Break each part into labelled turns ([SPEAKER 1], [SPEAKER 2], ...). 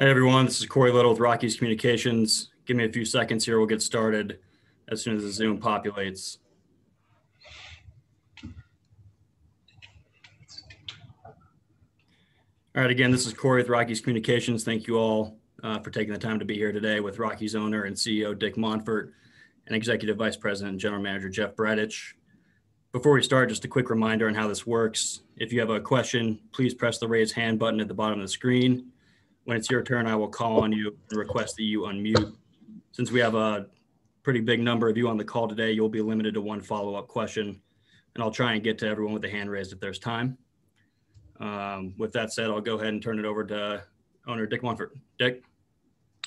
[SPEAKER 1] Hey everyone, this is Corey Little with Rockies Communications. Give me a few seconds here. We'll get started as soon as the Zoom populates. All right, again, this is Corey with Rockies Communications. Thank you all uh, for taking the time to be here today with Rockies owner and CEO Dick Monfort and Executive Vice President and General Manager Jeff Bridich. Before we start, just a quick reminder on how this works. If you have a question, please press the raise hand button at the bottom of the screen. When it's your turn, I will call on you and request that you unmute. Since we have a pretty big number of you on the call today, you'll be limited to one follow-up question, and I'll try and get to everyone with a hand raised if there's time. Um, with that said, I'll go ahead and turn it over to owner Dick Monfort. Dick.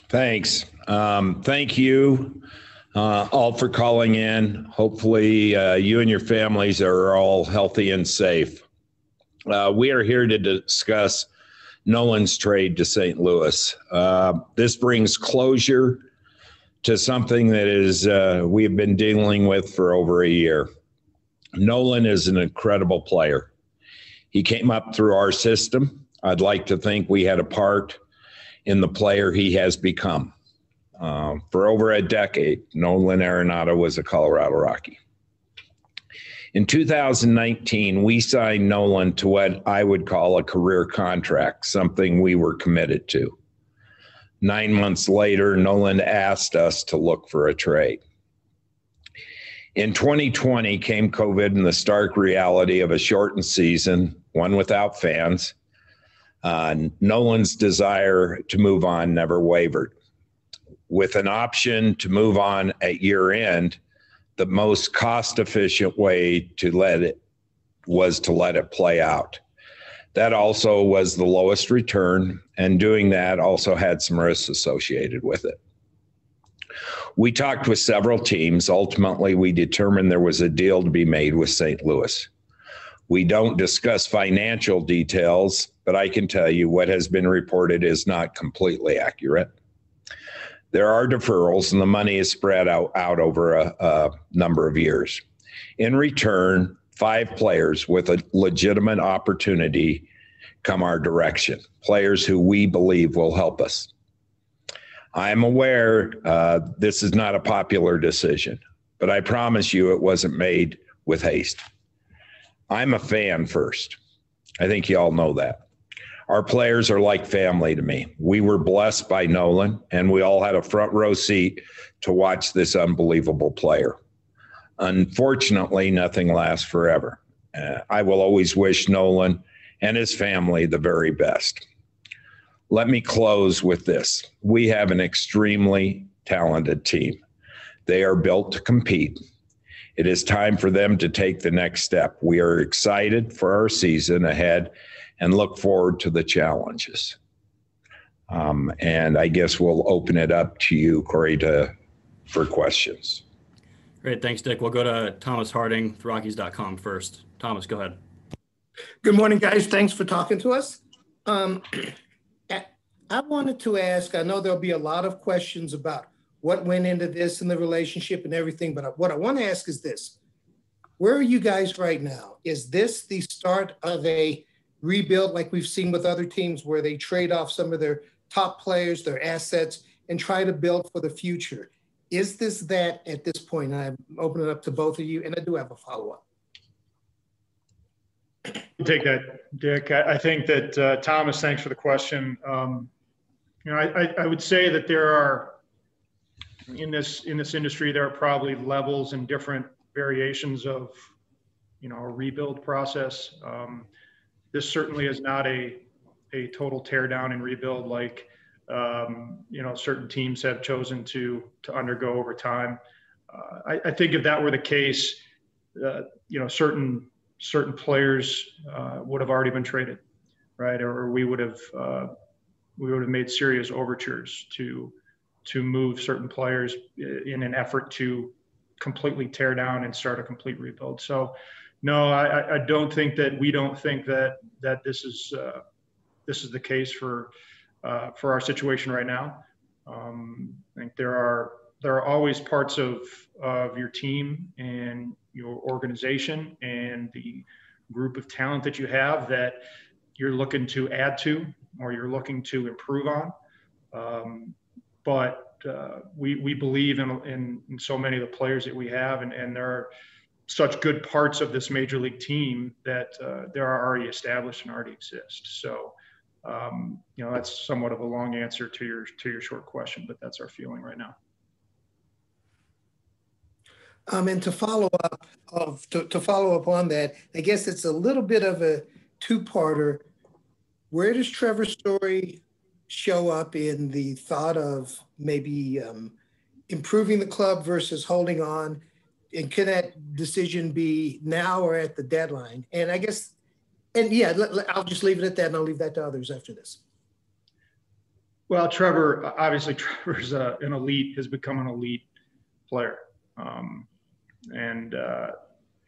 [SPEAKER 2] Thanks. Um, thank you uh, all for calling in. Hopefully, uh, you and your families are all healthy and safe. Uh, we are here to discuss Nolan's trade to St. Louis. Uh, this brings closure to something that is uh, we have been dealing with for over a year. Nolan is an incredible player. He came up through our system. I'd like to think we had a part in the player he has become. Uh, for over a decade, Nolan Arenado was a Colorado Rocky. In 2019, we signed Nolan to what I would call a career contract, something we were committed to. Nine months later, Nolan asked us to look for a trade. In 2020 came COVID and the stark reality of a shortened season, one without fans. Uh, Nolan's desire to move on never wavered. With an option to move on at year end, the most cost efficient way to let it was to let it play out. That also was the lowest return, and doing that also had some risks associated with it. We talked with several teams. Ultimately, we determined there was a deal to be made with St. Louis. We don't discuss financial details, but I can tell you what has been reported is not completely accurate there are deferrals and the money is spread out, out over a, a number of years. In return, five players with a legitimate opportunity come our direction, players who we believe will help us. I'm aware uh, this is not a popular decision, but I promise you it wasn't made with haste. I'm a fan first. I think you all know that. Our players are like family to me. We were blessed by Nolan, and we all had a front row seat to watch this unbelievable player. Unfortunately, nothing lasts forever. Uh, I will always wish Nolan and his family the very best. Let me close with this. We have an extremely talented team. They are built to compete. It is time for them to take the next step. We are excited for our season ahead and look forward to the challenges. Um, and I guess we'll open it up to you, Corey, to, for questions.
[SPEAKER 1] Great. Thanks, Dick. We'll go to Thomas Harding, Rockies.com first. Thomas, go ahead.
[SPEAKER 3] Good morning, guys. Thanks for talking to us. Um, I wanted to ask, I know there'll be a lot of questions about what went into this and the relationship and everything, but what I want to ask is this. Where are you guys right now? Is this the start of a rebuild like we've seen with other teams where they trade off some of their top players, their assets, and try to build for the future. Is this that at this point? I'm opening it up to both of you, and I do have a follow up.
[SPEAKER 4] Take that, Dick. I, I think that uh, Thomas, thanks for the question. Um, you know, I, I, I would say that there are in this in this industry there are probably levels and different variations of you know a rebuild process. Um, this certainly is not a a total tear down and rebuild like um, you know certain teams have chosen to to undergo over time. Uh, I, I, think if that were the case, uh, you know certain certain players uh, would have already been traded, right? Or we would have uh, we would have made serious overtures to to move certain players in an effort to completely tear down and start a complete rebuild. So no, I, I don't think that we don't think that that this is uh, this is the case for uh, for our situation right now. Um, I think there are there are always parts of of your team and your organization and the group of talent that you have that you're looking to add to or you're looking to improve on. Um, but uh, we we believe in, in, in so many of the players that we have, and and there are such good parts of this major league team that uh, they are already established and already exist. So. Um, you know that's somewhat of a long answer to your to your short question, but that's our feeling right now.
[SPEAKER 3] Um, and to follow up of to, to follow up on that, I guess it's a little bit of a two-parter. Where does Trevor Story show up in the thought of maybe um, improving the club versus holding on? And can that decision be now or at the deadline? And I guess, and yeah, I'll just leave it at that, and I'll leave that to others after this.
[SPEAKER 4] Well, Trevor, obviously, Trevor's uh, an elite, has become an elite player. Um, and uh,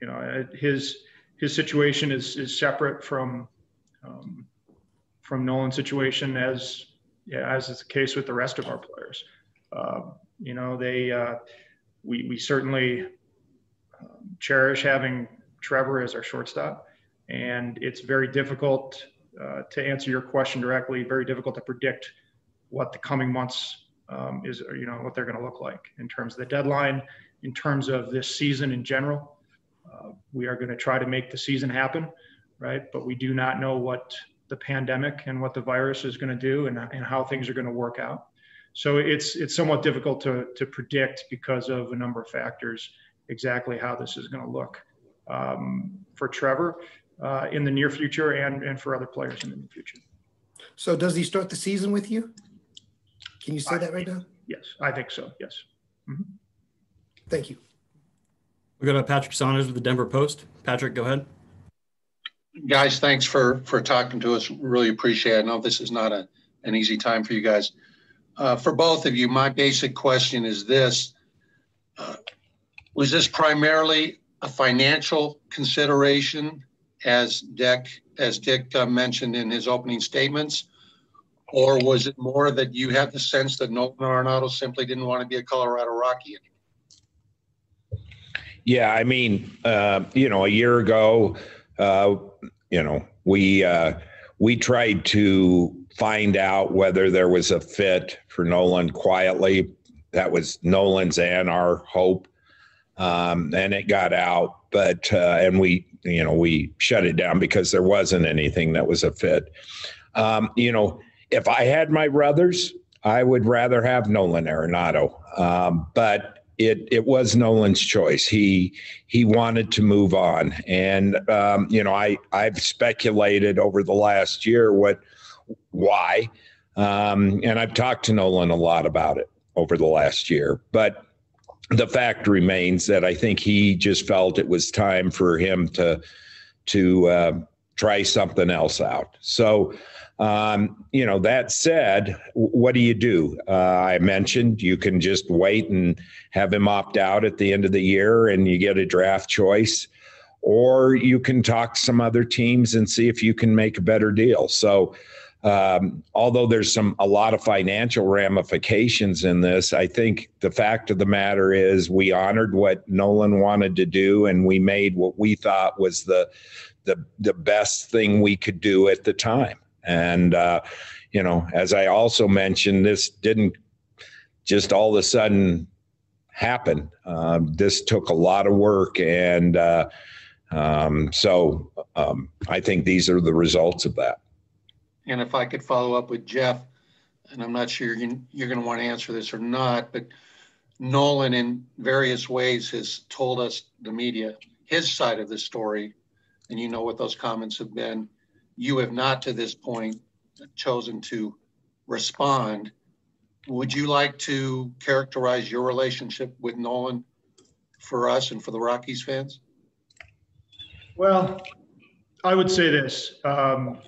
[SPEAKER 4] you know his his situation is is separate from um, from Nolan's situation as yeah, as is the case with the rest of our players. Uh, you know they uh, we we certainly um, cherish having Trevor as our shortstop, and it's very difficult uh, to answer your question directly. Very difficult to predict what the coming months um, is, you know, what they're going to look like in terms of the deadline in terms of this season in general. Uh, we are going to try to make the season happen, right? But we do not know what the pandemic and what the virus is going to do and, and how things are going to work out. So it's it's somewhat difficult to to predict because of a number of factors exactly how this is going to look um, for Trevor uh, in the near future and and for other players in the near future.
[SPEAKER 3] So does he start the season with you? Can you say I, that right now?
[SPEAKER 4] Yes, I think so. Yes. Mm-hmm.
[SPEAKER 3] Thank you.
[SPEAKER 1] we go to Patrick Saunders with the Denver Post. Patrick, go ahead.
[SPEAKER 5] Guys, thanks for for talking to us. Really appreciate it. I know this is not a, an easy time for you guys. Uh, for both of you, my basic question is this. Uh, was this primarily a financial consideration as Dick, as Dick uh, mentioned in his opening statements? Or was it more that you had the sense that Nolan Arenado simply didn't want to be a Colorado Rocky anymore?
[SPEAKER 2] Yeah, I mean, uh, you know, a year ago, uh, you know, we uh, we tried to find out whether there was a fit for Nolan quietly. That was Nolan's and our hope, um, and it got out. But uh, and we, you know, we shut it down because there wasn't anything that was a fit. Um, you know, if I had my brothers, I would rather have Nolan Arenado. Um, but it it was Nolan's choice. He he wanted to move on, and um, you know I I've speculated over the last year what why, um, and I've talked to Nolan a lot about it over the last year, but. The fact remains that I think he just felt it was time for him to to uh, try something else out. So, um, you know, that said, what do you do? Uh, I mentioned you can just wait and have him opt out at the end of the year and you get a draft choice, or you can talk some other teams and see if you can make a better deal. So, um, although there's some a lot of financial ramifications in this, I think the fact of the matter is we honored what Nolan wanted to do, and we made what we thought was the the the best thing we could do at the time. And, uh, you know, as I also mentioned, this didn't just all of a sudden happen. Uh, this took a lot of work. And uh, um, so um, I think these are the results of that.
[SPEAKER 5] And if I could follow up with Jeff, and I'm not sure you're, going to want to answer this or not, but Nolan, in various ways, has told us, the media, his side of the story. And you know what those comments have been you have not to this point chosen to respond. Would you like to characterize your relationship with Nolan for us and for the Rockies fans?
[SPEAKER 4] Well, I would say this. Um,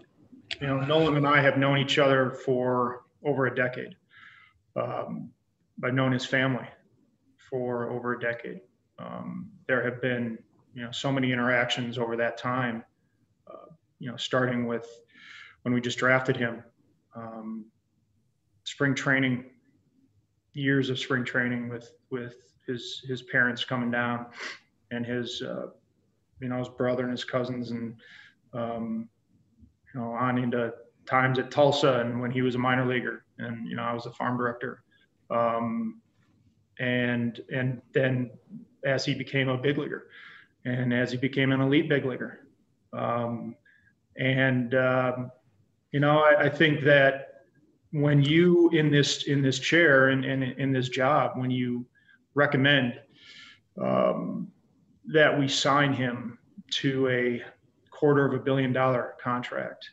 [SPEAKER 4] you know, Nolan and I have known each other for over a decade. Um, I've known his family for over a decade. Um, there have been, you know, so many interactions over that time you know, starting with when we just drafted him, um, spring training, years of spring training with with his his parents coming down, and his uh, you know his brother and his cousins, and um, know on into times at Tulsa and when he was a minor leaguer, and you know I was a farm director, um, and and then as he became a big leaguer, and as he became an elite big leaguer, um, and um, you know I, I think that when you in this in this chair and in, in, in, this job when you recommend um, that we sign him to a quarter of a billion dollar contract.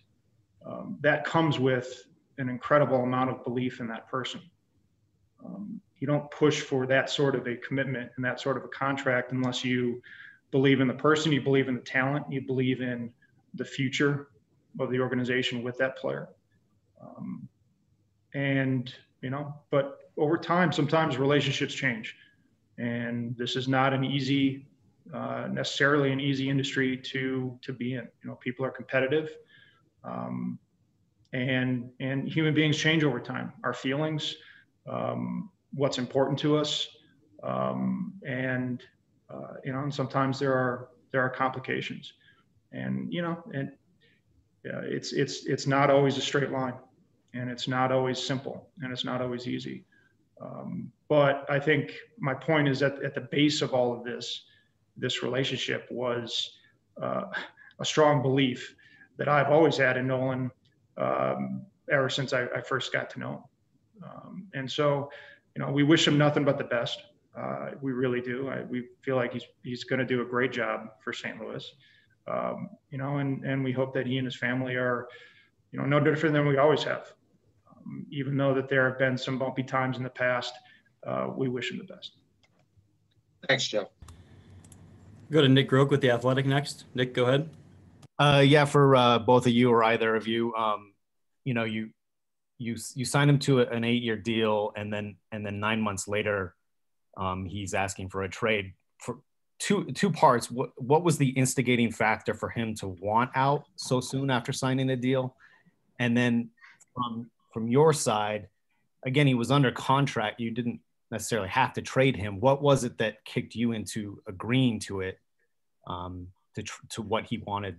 [SPEAKER 4] Um, that comes with an incredible amount of belief in that person. Um, you don't push for that sort of a commitment and that sort of a contract unless you believe in the person you believe in the talent you believe in the future of the organization with that player. Um, and you know but over time sometimes relationships change. And this is not an easy uh, necessarily an easy industry to to be in. You know people are competitive um, and and human beings change over time. Our feelings um, what's important to us um, and uh, you know and sometimes there are there are complications. And you know and uh, it's it's it's not always a straight line and it's not always simple and it's not always easy. Um, but I think my point is that at the base of all of this, this relationship was uh, a strong belief that I've always had in Nolan um, ever since I, I, first got to know him. Um, and so, you know, we wish him nothing but the best. Uh, we really do. I, we feel like he's he's going to do a great job for St. Louis. Um, you know, and and we hope that he and his family are, you know, no different than we always have even though that there have been some bumpy times in the past, uh, we wish him the best.
[SPEAKER 5] Thanks, Jeff.
[SPEAKER 1] Go to Nick Groke with the Athletic next. Nick, go ahead.
[SPEAKER 6] Uh, yeah, for uh, both of you or either of you, um, you know, you you you sign him to an eight-year deal, and then and then nine months later, um, he's asking for a trade. For two two parts, what what was the instigating factor for him to want out so soon after signing the deal, and then from from your side, again, he was under contract. You didn't necessarily have to trade him. What was it that kicked you into agreeing to it, um, to, tr- to what he wanted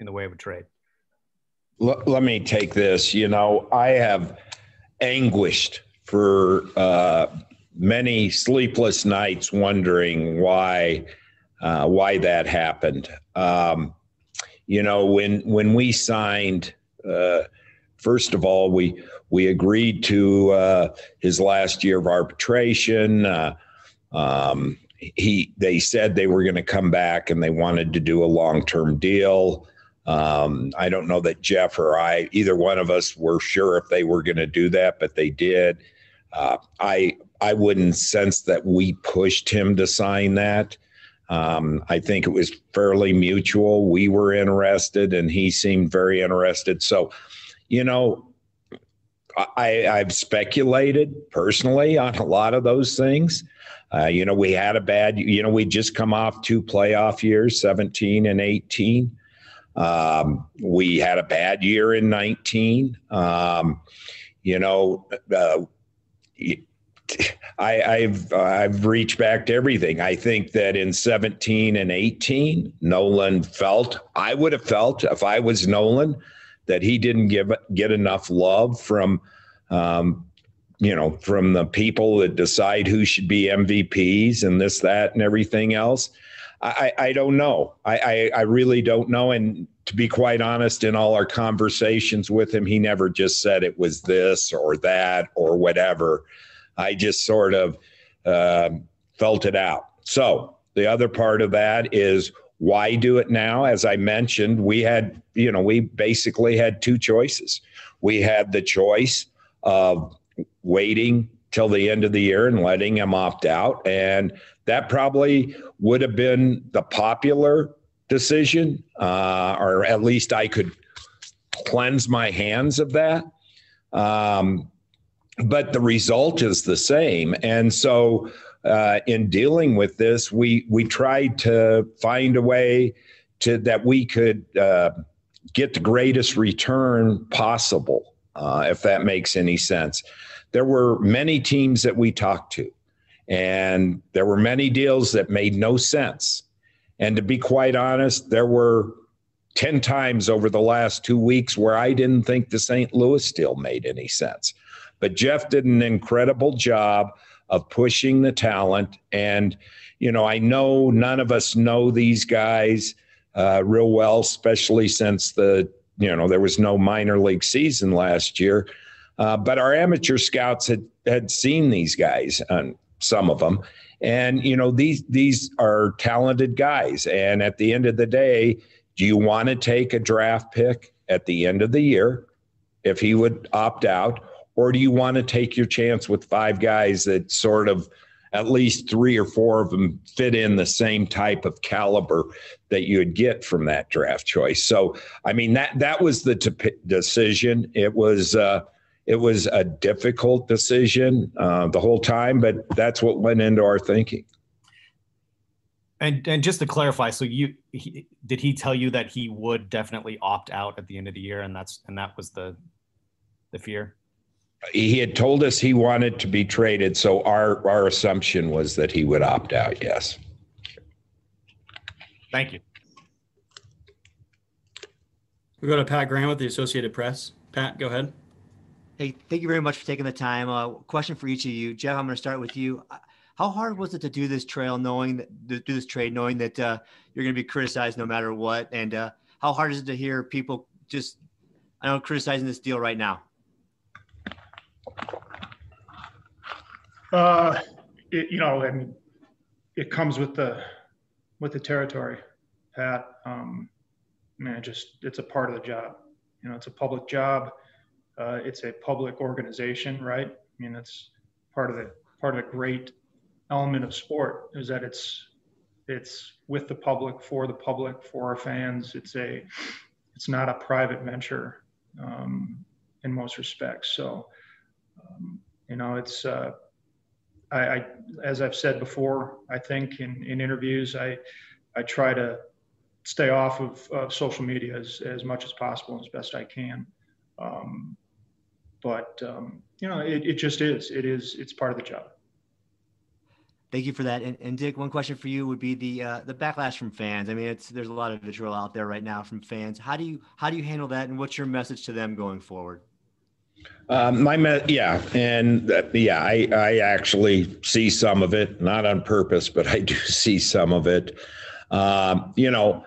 [SPEAKER 6] in the way of a trade?
[SPEAKER 2] Let, let me take this. You know, I have anguished for uh, many sleepless nights wondering why uh, why that happened. Um, you know, when when we signed uh, First of all, we we agreed to uh, his last year of arbitration. Uh, um, he they said they were going to come back and they wanted to do a long term deal. Um, I don't know that Jeff or I, either one of us, were sure if they were going to do that, but they did. Uh, I I wouldn't sense that we pushed him to sign that. Um, I think it was fairly mutual. We were interested, and he seemed very interested. So you know, I, I've speculated personally on a lot of those things. Uh, you know, we had a bad, you know, we just come off two playoff years, 17 and 18. Um, we had a bad year in 19. Um, you know, uh, I, have I've reached back to everything. I think that in 17 and 18, Nolan felt I would have felt if I was Nolan that he didn't give get enough love from um, you know from the people that decide who should be MVPs and this that and everything else. I, I don't know. I, I, I really don't know. And to be quite honest, in all our conversations with him, he never just said it was this or that or whatever. I just sort of uh, felt it out. So the other part of that is why do it now? As I mentioned, we had, you know, we basically had two choices. We had the choice of waiting till the end of the year and letting him opt out. And that probably would have been the popular decision, uh, or at least I could cleanse my hands of that. Um, but the result is the same. And so uh, in dealing with this, we we tried to find a way to that we could uh, get the greatest return possible, uh, if that makes any sense. There were many teams that we talked to, and there were many deals that made no sense. And to be quite honest, there were 10 times over the last two weeks where I didn't think the St. Louis deal made any sense. But Jeff did an incredible job of pushing the talent. And, you know, I know none of us know these guys uh, real well, especially since the, you know, there was no minor league season last year. Uh, but our amateur scouts had had seen these guys, um, some of them, and you know these these are talented guys. And at the end of the day, do you want to take a draft pick at the end of the year if he would opt out, or do you want to take your chance with five guys that sort of at least three or four of them fit in the same type of caliber that you'd get from that draft choice. So, I mean that that was the t- decision. It was uh, it was a difficult decision uh, the whole time, but that's what went into our thinking.
[SPEAKER 6] And and just to clarify, so you he, did he tell you that he would definitely opt out at the end of the year, and that's and that was the the fear
[SPEAKER 2] he had told us he wanted to be traded, so our our assumption was that he would opt out. Yes.
[SPEAKER 6] Thank you.
[SPEAKER 1] We go to Pat Graham with the Associated Press. Pat, go ahead.
[SPEAKER 7] Hey, thank you very much for taking the time. Uh, question for each of you, Jeff. I'm going to start with you. How hard was it to do this trail, knowing that do this trade, knowing that uh, you're going to be criticized no matter what, and uh, how hard is it to hear people just, I know, criticizing this deal right now?
[SPEAKER 4] Uh, it, you know, I mean, it comes with the with the territory, Pat. Um, man, just it's a part of the job. You know, it's a public job. Uh, it's a public organization, right? I mean, it's part of the part of the great element of sport is that it's it's with the public, for the public, for our fans. It's a it's not a private venture um, in most respects. So, um, you know, it's uh, I, I, as I've said before, I think in, in interviews, I, I try to stay off of, of social media as, as much as possible, as best I can. Um, but, um, you know, it, it just is, it is, it's part of the job.
[SPEAKER 7] Thank you for that. And, and Dick, one question for you would be the uh, the backlash from fans. I mean, it's there's a lot of vitriol out there right now from fans. How do you how do you handle that, and what's your message to them going forward?
[SPEAKER 2] Um, my me- yeah, and uh, yeah, I I actually see some of it, not on purpose, but I do see some of it. Um, you know,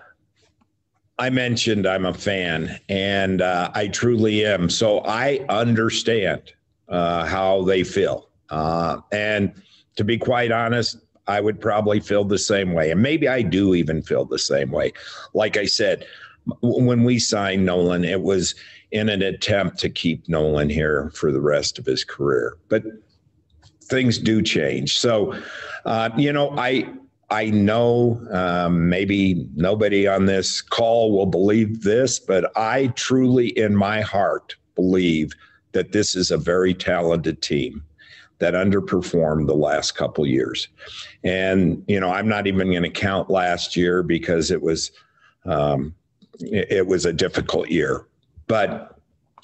[SPEAKER 2] I mentioned I'm a fan, and uh, I truly am. So I understand uh, how they feel, uh, and to be quite honest, I would probably feel the same way, and maybe I do even feel the same way. Like I said, when we signed Nolan, it was in an attempt to keep Nolan here for the rest of his career. But things do change. So, uh, you know, I I know um, maybe nobody on this call will believe this, but I truly, in my heart, believe that this is a very talented team that underperformed the last couple years. And you know, I'm not even going to count last year because it was um, it, was a difficult year but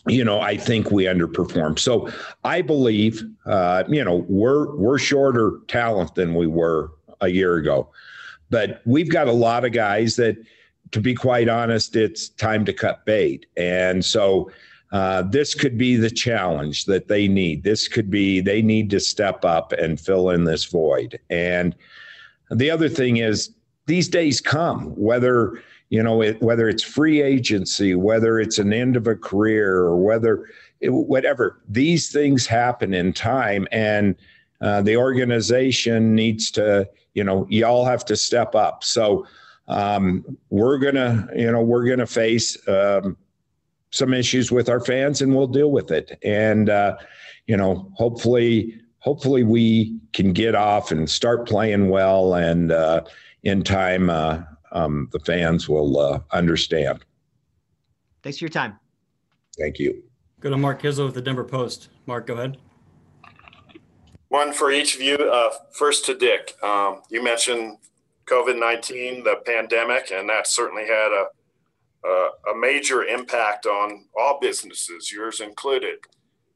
[SPEAKER 2] you know, I think we underperformed. So I believe, uh, you know, we're we're shorter talent than we were a year ago, but we've got a lot of guys that, to be quite honest, it's time to cut bait, and so. Uh, this could be the challenge that they need. This could be they need to step up and fill in this void. And the other thing is, these days come, whether you know, it, whether it's free agency, whether it's an end of a career, or whether it, whatever, these things happen in time, and uh, the organization needs to, you know, y'all have to step up. So um, we're gonna, you know, we're gonna face um, some issues with our fans, and we'll deal with it. And uh, you know, hopefully, hopefully we can get off and start playing well, and uh, in time uh, um, the fans will uh, understand.
[SPEAKER 7] Thanks for your time.
[SPEAKER 2] Thank you.
[SPEAKER 1] Go to Mark Kiszla with the Denver Post. Mark, go ahead.
[SPEAKER 8] One for each of you. Uh, first to Dick. Um, you mentioned COVID 19, the pandemic, and that certainly had a, a, a major impact on all businesses, yours included.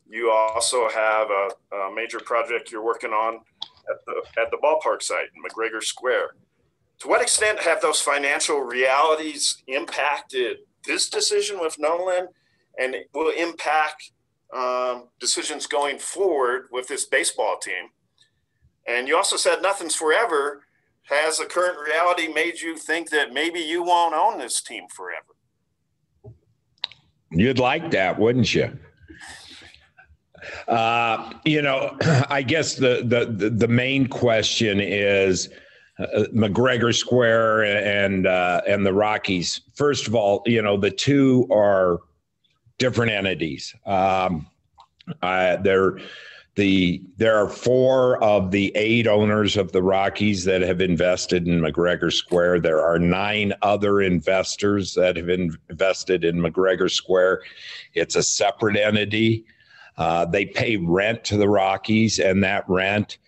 [SPEAKER 8] You also have a, a major project you're working on at the, at the ballpark site in McGregor Square to what extent have those financial realities impacted this decision with Nolan and will impact um, decisions going forward with this baseball team? And you also said nothing's forever. Has the current reality made you think that maybe you won't own this team forever?
[SPEAKER 2] You'd like that, wouldn't you? Uh, you know, I guess the, the the main question is uh, McGregor Square and uh, and the Rockies. First of all, you know the two are different entities. Um, they're the there are four of the eight owners of the Rockies that have invested in McGregor Square. There are nine other investors that have invested in McGregor Square. It's a separate entity. Uh, they pay rent to the Rockies, and that rent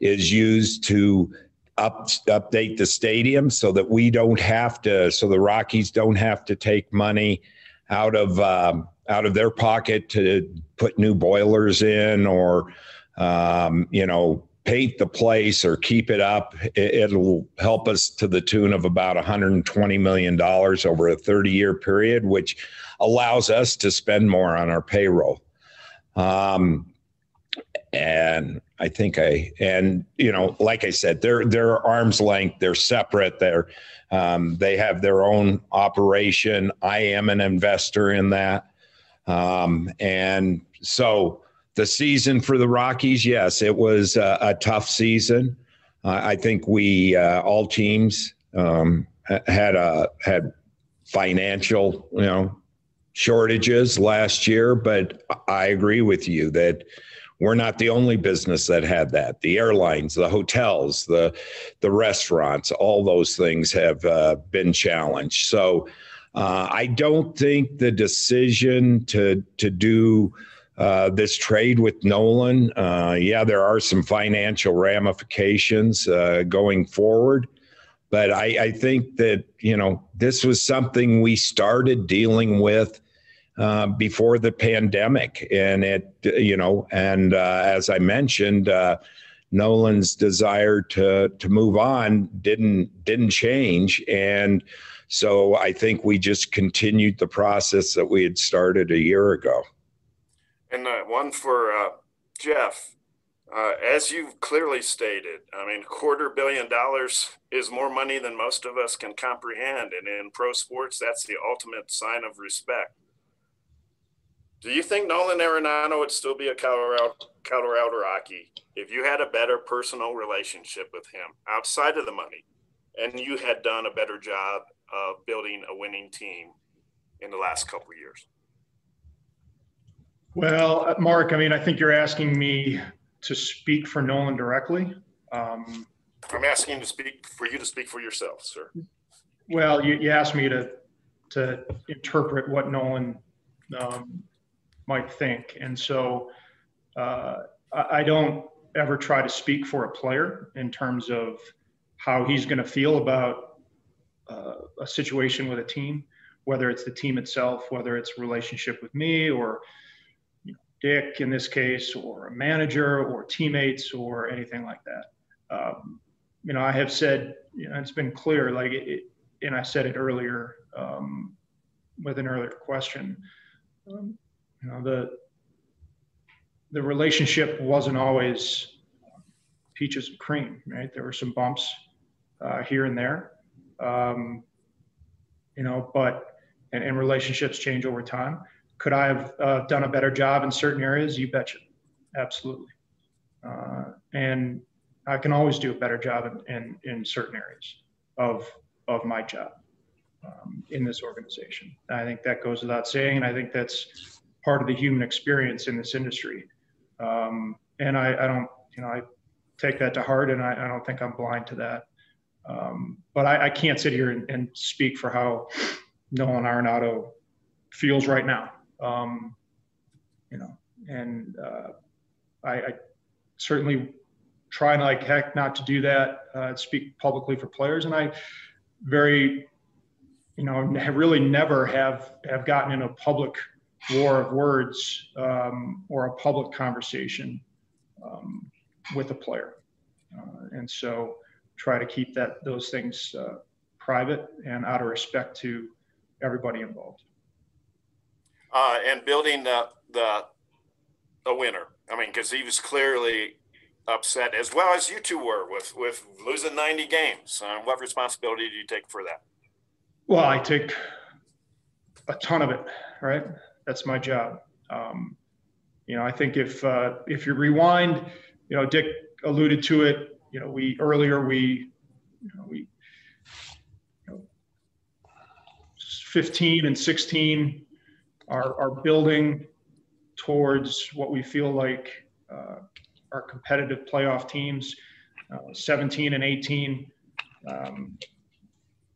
[SPEAKER 2] is used to up, update the stadium so that we don't have to, so the Rockies don't have to take money out of um, out of their pocket to put new boilers in or um, you know paint the place or keep it up. It'll help us to the tune of about 120 million dollars over a 30 year period, which allows us to spend more on our payroll. Um, and I think I and you know, like I said, they're they're arm's length. They're separate. They're um, they have their own operation. I am an investor in that, um, and so the season for the Rockies, yes, it was a, a tough season. Uh, I think we uh, all teams um, had a had financial, you know, shortages last year, but I agree with you that we're not the only business that had that. The airlines, the hotels, the the restaurants, all those things have uh, been challenged. So uh, I don't think the decision to to do uh, this trade with Nolan, uh, yeah, there are some financial ramifications uh, going forward. But I, I think that you know this was something we started dealing with uh, before the pandemic. And it, you know, and uh, as I mentioned, uh, Nolan's desire to to move on didn't didn't change, and so I think we just continued the process that we had started a year ago.
[SPEAKER 8] And uh, one for uh, Jeff. As you've clearly stated, I mean, quarter billion dollars is more money than most of us can comprehend. And in pro sports, that's the ultimate sign of respect. Do you think Nolan Arenado would still be a Colorado, Colorado Rocky if you had a better personal relationship with him outside of the money and you had done a better job of building a winning team in the last couple of years?
[SPEAKER 4] Well, Mark, I mean, I think you're asking me to speak for Nolan directly. Um,
[SPEAKER 8] I'm asking to speak for you to speak for yourself, sir.
[SPEAKER 4] Well, you, you asked me to to interpret what Nolan um, might think. And so uh, I don't ever try to speak for a player in terms of how he's going to feel about uh, a situation with a team, whether it's the team itself, whether it's relationship with me or Dick in this case, or a manager or teammates or anything like that. Um, you know, I have said, you know, it's been clear, like, it, and I said it earlier um, with an earlier question. Um, you know the the relationship wasn't always peaches and cream right? There were some bumps uh, here and there. Um, you know but and, and, relationships change over time. Could i have uh, done a better job in certain areas? You betcha. Absolutely. Uh, and i can always do a better job in, in, in certain areas of of my job um, in this organization. I think that goes without saying and i think that's part of the human experience in this industry. Um, and I, I, don't, you know, I take that to heart and I, I don't think I'm blind to that. Um, but I, I, can't sit here and, and, speak for how Nolan Arenado feels right now. Um, you know, and uh, I, I, certainly try like heck not to do that, uh, speak publicly for players. And I very, you know, really never have, have gotten in a public war of words um, or a public conversation um, with a player. Uh, and so try to keep that those things uh, private and out of respect to everybody involved.
[SPEAKER 8] Uh, and building the the the winner. I mean, because he was clearly upset as well as you two were with with losing 90 games. Uh, what responsibility do you take for that?
[SPEAKER 4] Well, I take a ton of it. Right, that's my job. Um, you know, I think if uh, if you rewind, you know, Dick alluded to it. You know, we earlier we you know, we you know, 15 and 16 are are building towards what we feel like uh, our competitive playoff teams. Uh, 17 and 18, um,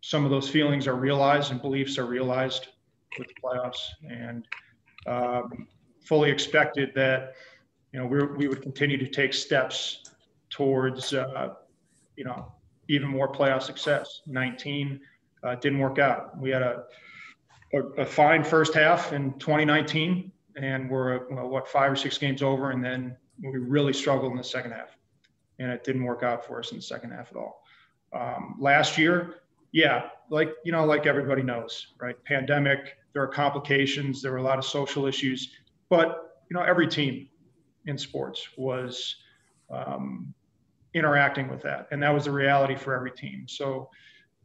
[SPEAKER 4] some of those feelings are realized and beliefs are realized with the playoffs, and um, fully expected that you know we we would continue to take steps towards uh, you know even more playoff success. 19 uh, didn't work out. We had a, a, a fine first half in 2019, and we're what five or six games over, and then we really struggled in the second half, and it didn't work out for us in the second half at all. Um, last year, yeah, like you know, like everybody knows, right? Pandemic, there are complications, there were a lot of social issues, but you know, every team in sports was um, interacting with that, and that was the reality for every team. So,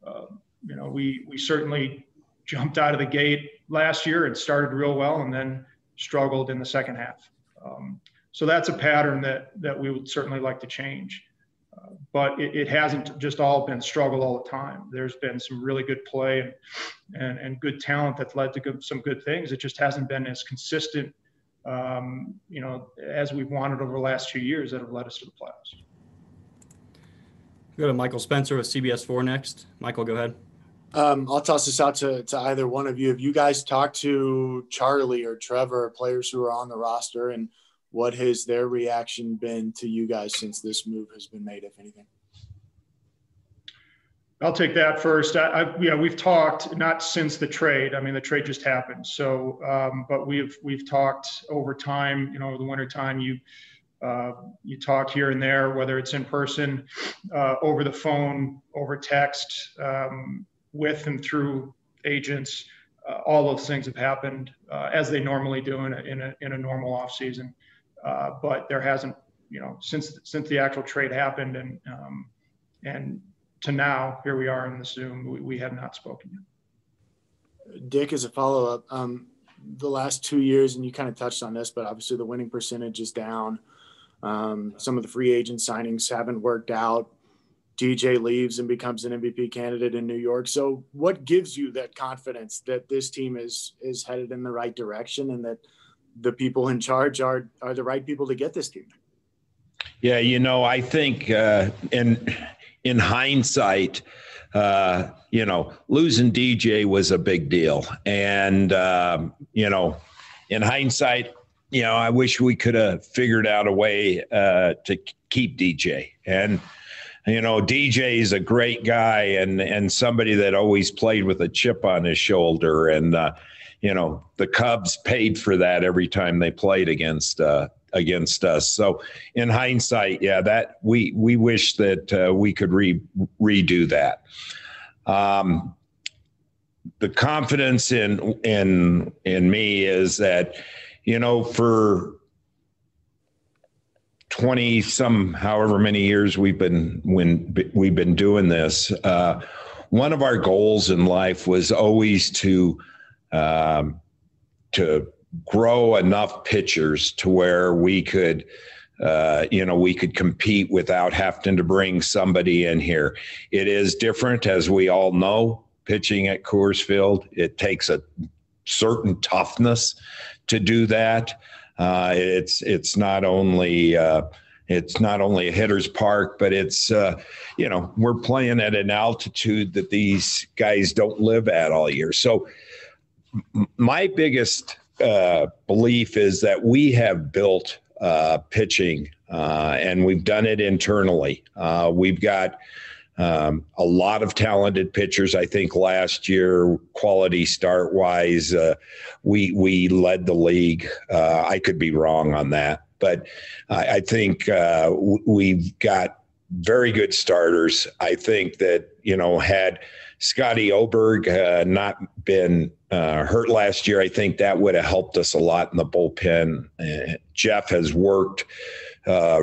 [SPEAKER 4] uh, you know, we we certainly jumped out of the gate last year and started real well, and then struggled in the second half. Um, so that's a pattern that that we would certainly like to change. Uh, but it, it, hasn't just all been struggle all the time. There's been some really good play and, and, and good talent that's led to good, some good things. It just hasn't been as consistent, um, you know, as we've wanted over the last few years that have led us to the playoffs.
[SPEAKER 1] Go to Michael Spencer with CBS 4 next. Michael, go ahead.
[SPEAKER 9] Um, I'll toss this out to, to either one of you. Have you guys talked to Charlie or Trevor, players who are on the roster, and what has their reaction been to you guys since this move has been made, if anything?
[SPEAKER 4] I'll take that first. I, I, yeah, we've talked not since the trade. I mean, the trade just happened. So, um, but we've we've talked over time. You know, over the winter time, you uh, you talk here and there, whether it's in person, uh, over the phone, over text, um, with and through agents. Uh, all those things have happened uh, as they normally do in a, in a, in a normal off season. Uh, but there hasn't, you know, since since the actual trade happened and um, and to now, here we are in the Zoom, we, we have not spoken yet.
[SPEAKER 9] Dick, as a follow up, um, the last two years, and you kind of touched on this, but obviously the winning percentage is down. Um, some of the free agent signings haven't worked out. DJ leaves and becomes an MVP candidate in New York. So, what gives you that confidence that this team is is headed in the right direction and that the people in charge are are the right people to get this team?
[SPEAKER 2] Yeah, you know, I think uh, in in hindsight, uh, you know, losing DJ was a big deal, and um, you know, in hindsight, you know, I wish we could have figured out a way uh, to keep DJ. And you know, DJ is a great guy and and somebody that always played with a chip on his shoulder. And uh, you know, the Cubs paid for that every time they played against uh, against us. So in hindsight, yeah, that we we wish that uh, we could re, redo that. Um, the confidence in in in me is that you know, for 20 some however many years we've been when we've been doing this uh, one of our goals in life was always to um, to grow enough pitchers to where we could uh, you know we could compete without having to bring somebody in here it is different as we all know pitching at Coors Field it takes a certain toughness to do that. Uh, it's it's not only uh, it's not only a hitter's park, but it's uh, you know we're playing at an altitude that these guys don't live at all year. So my biggest uh, belief is that we have built uh, pitching, uh, and we've done it internally. we've got um, a lot of talented pitchers. I think last year, quality start wise, uh, we we led the league. Uh, I could be wrong on that, but I, I think uh, we've got very good starters. I think that, you know, had Scotty Oberg uh, not been uh, hurt last year, I think that would have helped us a lot in the bullpen. Uh, Jeff has worked uh,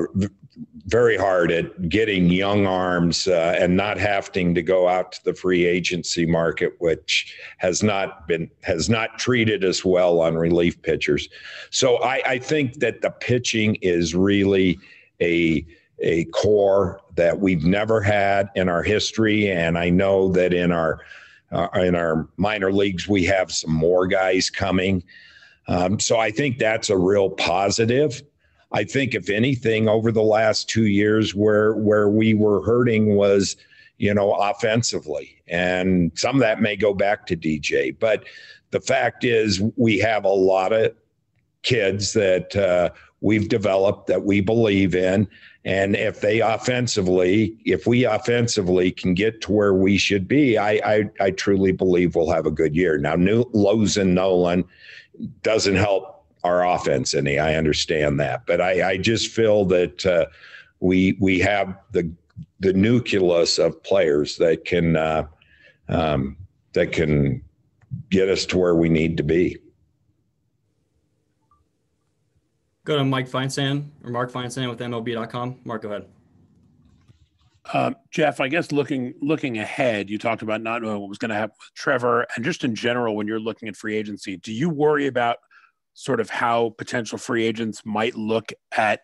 [SPEAKER 2] very hard at getting young arms uh, and not having to go out to the free agency market, which has not been has not treated us well on relief pitchers. So I, I think that the pitching is really a a core that we've never had in our history, and I know that in our uh, in our minor leagues we have some more guys coming. Um, so I think that's a real positive. I think if anything, over the last two years, where where we were hurting was, you know, offensively, and some of that may go back to DJ. But the fact is, we have a lot of kids that uh, we've developed that we believe in. And if they offensively, if we offensively can get to where we should be, I I, I truly believe we'll have a good year. Now, New Lozen Nolan doesn't help our offense any. I understand that, but I, I just feel that uh, we we have the the nucleus of players that can uh, um, that can get us to where we need to be.
[SPEAKER 1] Go to Mike Feinsand or Mark Feinsand with MLB.com. Mark, go ahead.
[SPEAKER 10] Uh, Jeff, I guess looking looking ahead, you talked about not knowing what was going to happen with Trevor, and just in general, when you're looking at free agency, do you worry about sort of how potential free agents might look at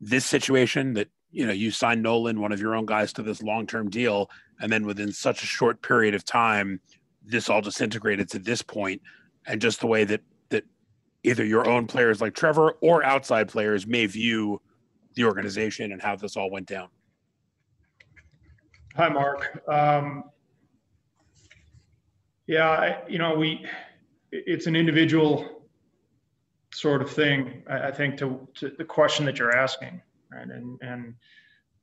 [SPEAKER 10] this situation that you know you signed Nolan, one of your own guys, to this long-term deal, and then within such a short period of time, this all disintegrated to this point, and just the way that either your own players like Trevor or outside players may view the organization and how this all went down.
[SPEAKER 4] Hi, Mark. Um, yeah, I, you know, we it's an individual sort of thing, I, I think, to, to, the question that you're asking, right? And, and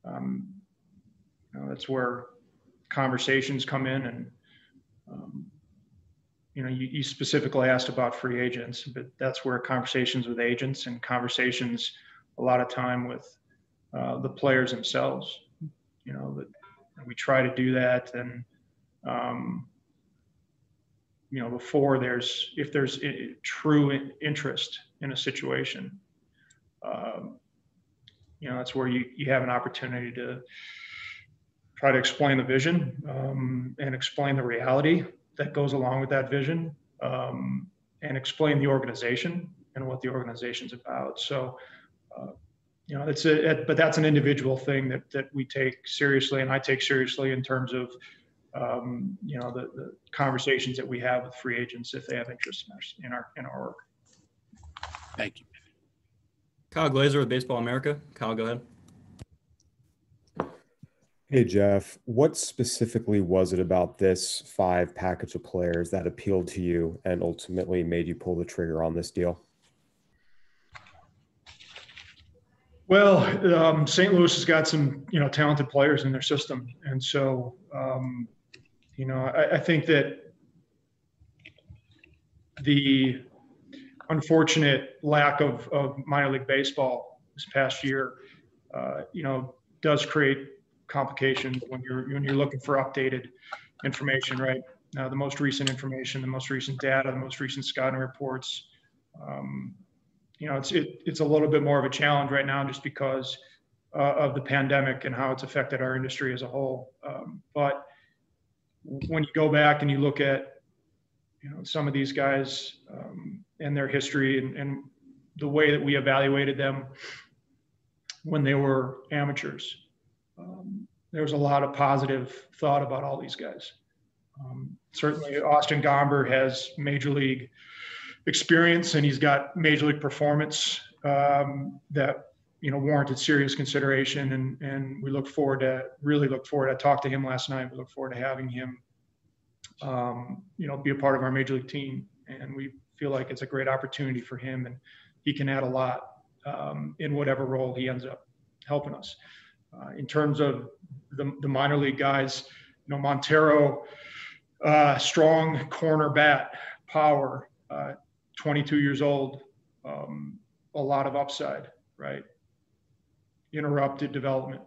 [SPEAKER 4] um, you know, that's where conversations come in. And, um, you know, you, you specifically asked about free agents, but that's where conversations with agents and conversations a lot of time with uh, the players themselves, you know, that we try to do that. And, um, you know before there's if there's true interest in a situation um, you know that's where you, you have an opportunity to try to explain the vision um, and explain the reality that goes along with that vision um, and explain the organization and what the organization's about so uh, you know it's a but that's an individual thing that that we take seriously and i take seriously in terms of um, you know, the, the, conversations that we have with free agents if they have interest in our, in our, in our work.
[SPEAKER 10] Thank you.
[SPEAKER 1] Kyle Glaser with Baseball America. Kyle, go ahead.
[SPEAKER 11] Hey, Jeff, what specifically was it about this five package of players that appealed to you and ultimately made you pull the trigger on this deal?
[SPEAKER 4] Well, um, St. Louis has got some, you know, talented players in their system, and so um, you know, I, I think that the unfortunate lack of, of minor league baseball this past year, uh, you know, does create complications when you're when you're looking for updated information, right? Now, the most recent information, the most recent data, the most recent scouting reports, um, you know, it's it, it's a little bit more of a challenge right now just because uh, of the pandemic and how it's affected our industry as a whole. Um, but when you go back and you look at you know some of these guys um, and their history and, and, the way that we evaluated them when they were amateurs um, there was a lot of positive thought about all these guys. Um, certainly austin gomber has major league experience and he's got major league performance um, that you know warranted serious consideration. And and we look forward to really look forward i talked to him last night we look forward to having him um, you know be a part of our major league team. And we feel like it's a great opportunity for him and he can add a lot um, in whatever role he ends up helping us uh, in terms of the, the minor league guys you know montero uh, strong corner bat power uh, 22 years old um, a lot of upside right interrupted development.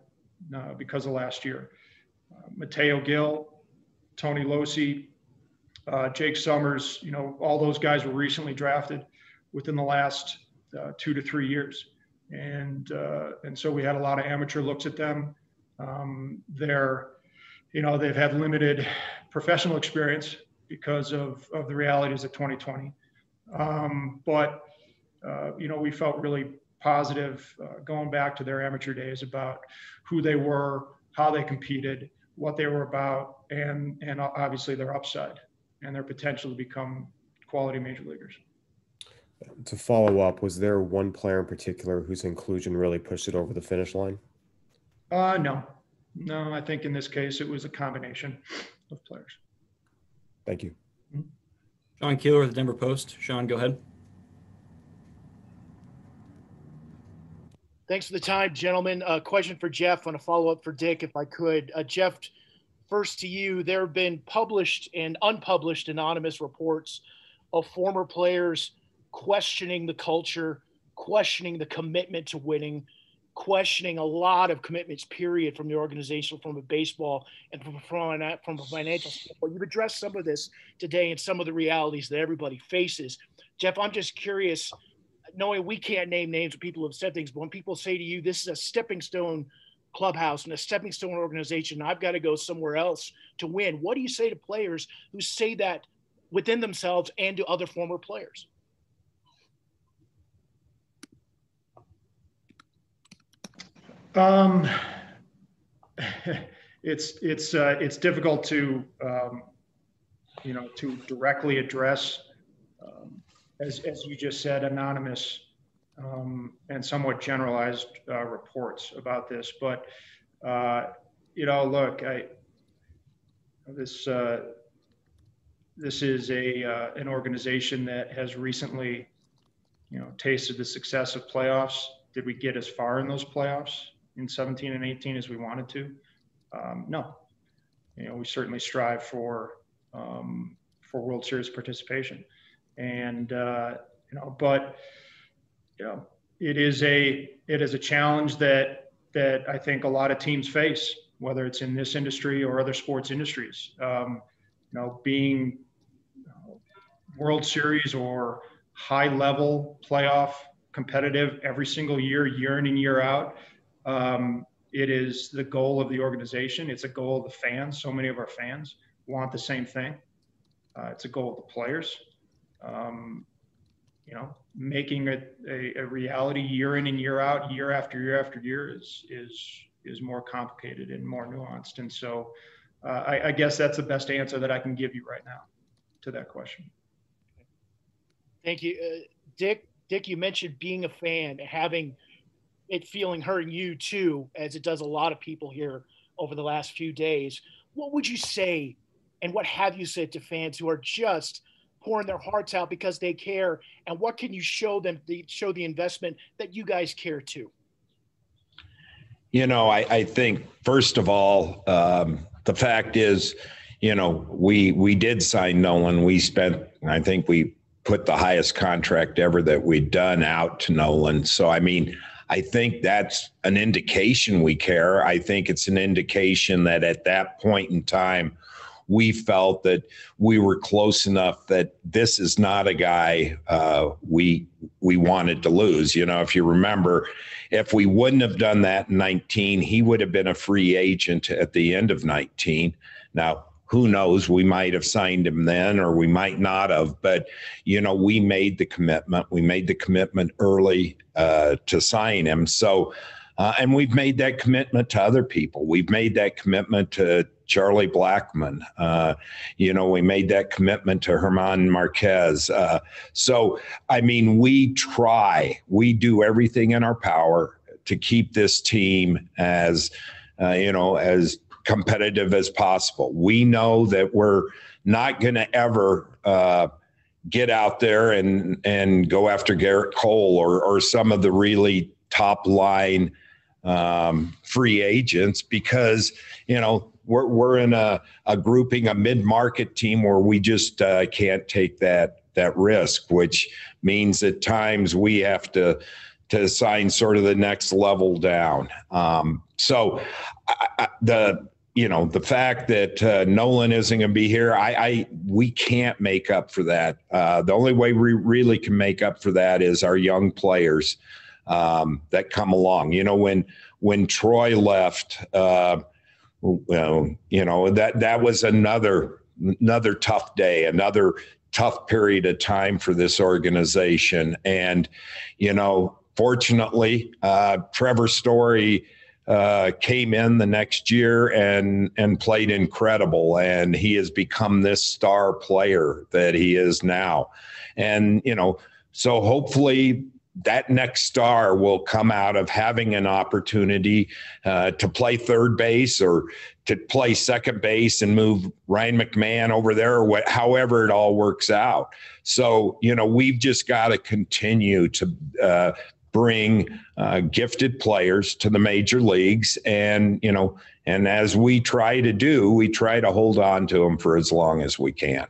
[SPEAKER 4] uh, because of last year. Uh, Mateo Gil, Tony Locey, Jake Sommers, you know, all those guys were recently drafted within the last two to three years. And, uh, and so we had a lot of amateur looks at them. Um, they're, you know, they've had limited professional experience because of, of the realities of 2020. Um, but, uh, you know, we felt really positive uh, going back to their amateur days about who they were, how they competed, what they were about, and, and obviously their upside and their potential to become quality major leaguers.
[SPEAKER 11] To follow up, was there one player in particular whose inclusion really pushed it over the finish line?
[SPEAKER 4] Uh, no, no, I think in this case it was a combination of players.
[SPEAKER 11] Thank you.
[SPEAKER 1] Sean Keeler with the Denver Post. Sean, go ahead.
[SPEAKER 12] Thanks for the time, gentlemen. A question for Jeff and a follow up for Dick, if I could. Uh, Jeff, first to you. There have been published and unpublished anonymous reports of former players questioning the culture, questioning the commitment to winning, questioning a lot of commitments, period, from the organization, from a baseball and from, from, from a financial standpoint. You've addressed some of this today and some of the realities that everybody faces. Jeff, I'm just curious knowing we can't name names of people who have said things, but when people say to you, this is a stepping stone clubhouse and a stepping stone organization, I've got to go somewhere else to win. What do you say to players who say that within themselves and to other former players?
[SPEAKER 4] Um, it's it's uh, it's difficult to um, you know to directly address um, as, as you just said, anonymous um, and somewhat generalized uh, reports about this. But, uh, you know, look, I, this, uh, this is a, uh, an organization that has recently, you know, tasted the success of playoffs. Did we get as far in those playoffs in 17 and 18 as we wanted to? Um, no. You know, we certainly strive for, um, for World Series participation and uh, you know, but you know, it is a it is a challenge that that I think a lot of teams face, whether it's in this industry or other sports industries. Um, you know, being World Series or high level playoff competitive every single year, year in and year out. Um, it is the goal of the organization. It's a goal of the fans. So many of our fans want the same thing. Uh, it's a goal of the players um, you know, making it a, a, reality year in and year out, year after year after year is is is more complicated and more nuanced. And so, uh, I, I, guess that's the best answer that I can give you right now to that question.
[SPEAKER 12] Thank you, uh, Dick. Dick, you mentioned being a fan, having it feeling hurting you too, as it does a lot of people here over the last few days. What would you say, and what have you said to fans who are just pouring their hearts out because they care? And what can you show them to show the investment that you guys care too
[SPEAKER 2] you know i, I think first of all um, the fact is you know we we did sign nolan. We spent i think we put the highest contract ever that we'd done out to nolan. So i mean I think that's an indication we care. I think it's an indication that at that point in time, we felt that we were close enough that this is not a guy uh, we we wanted to lose. You know, if you remember, if we wouldn't have done that in 19, he would have been a free agent at the end of 19. Now, who knows? We might have signed him then, or we might not have. But you know, we made the commitment. We made the commitment early uh, to sign him. So. Uh, and we've made that commitment to other people. We've made that commitment to Charlie Blackmon. Uh, you know, we made that commitment to German Marquez. Uh, so, I mean, we try, we do everything in our power to keep this team as, uh, you know, as competitive as possible. We know that we're not going to ever uh, get out there and and go after Gerrit Cole or or some of the really top line um, free agents because you know we're, we're in a, a grouping, a mid market team where we just uh, can't take that that risk, which means at times we have to to sign sort of the next level down. Um, so I, I, the you know the fact that uh, Nolan isn't going to be here, I, I, we can't make up for that. Uh, the only way we really can make up for that is our young players um, that come along. You know when when Troy left, uh, well, you know that that was another another tough day, another tough period of time for this organization, and you know fortunately, uh, Trevor Story uh, came in the next year and and played incredible, and he has become this star player that he is now. And you know, so hopefully that next star will come out of having an opportunity uh, to play third base or to play second base and move Ryan McMahon over there or what, however it all works out. So, you know, we've just got to continue to uh, bring uh, gifted players to the major leagues and you know and as we try to do we try to hold on to them for as long as we can.